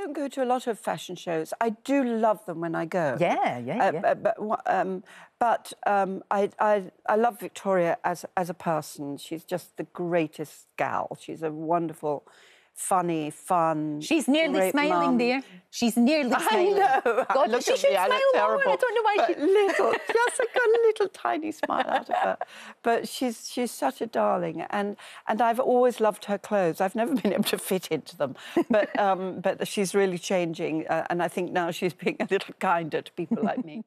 don't go to a lot of fashion shows. I do love them when I go. Yeah, yeah, Uh, yeah. But but, um, but um, I, I I love Victoria as as a person. She's just the greatest gal. She's a wonderful, funny, fun. She's nearly smiling, dear. She's nearly I smiling. know. God, Look she should me, smile more. I don't know why she. little, just like a little tiny smile out of her. But she's she's such a darling, and and I've always loved her clothes. I've never been able to fit into them, but um, but she's really changing, uh, and I think now she's being a little kinder to people like me.